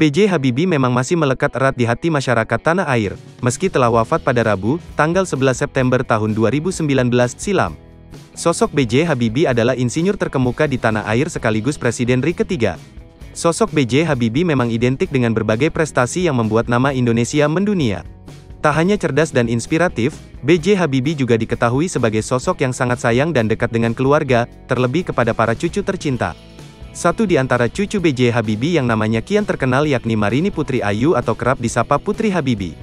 B.J. Habibie memang masih melekat erat di hati masyarakat tanah air, meski telah wafat pada Rabu, tanggal 11 September tahun 2019 silam. Sosok B.J. Habibie adalah insinyur terkemuka di tanah air sekaligus Presiden RI ketiga. Sosok B.J. Habibie memang identik dengan berbagai prestasi yang membuat nama Indonesia mendunia. Tak hanya cerdas dan inspiratif, B.J. Habibie juga diketahui sebagai sosok yang sangat sayang dan dekat dengan keluarga, terlebih kepada para cucu tercinta. Satu di antara cucu B.J. Habibie yang namanya kian terkenal yakni Marini Putri Ayu atau kerap disapa Putri Habibie.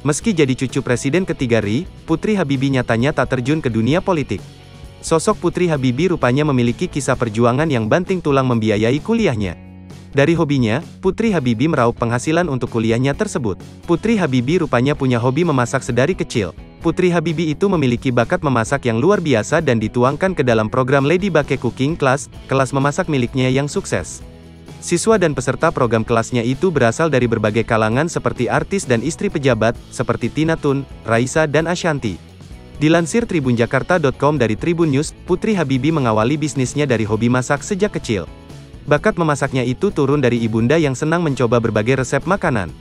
Meski jadi cucu presiden ketiga RI, Putri Habibie nyatanya tak terjun ke dunia politik. Sosok Putri Habibie rupanya memiliki kisah perjuangan yang banting tulang membiayai kuliahnya. Dari hobinya, Putri Habibie meraup penghasilan untuk kuliahnya tersebut. Putri Habibie rupanya punya hobi memasak sedari kecil. Putri Habibie itu memiliki bakat memasak yang luar biasa dan dituangkan ke dalam program Lady Bake Cooking Class, kelas memasak miliknya yang sukses. Siswa dan peserta program kelasnya itu berasal dari berbagai kalangan seperti artis dan istri pejabat, seperti Tina Tun, Raisa dan Ashanti. Dilansir tribunjakarta.com dari Tribun News, Putri Habibie mengawali bisnisnya dari hobi masak sejak kecil. Bakat memasaknya itu turun dari ibunda yang senang mencoba berbagai resep makanan.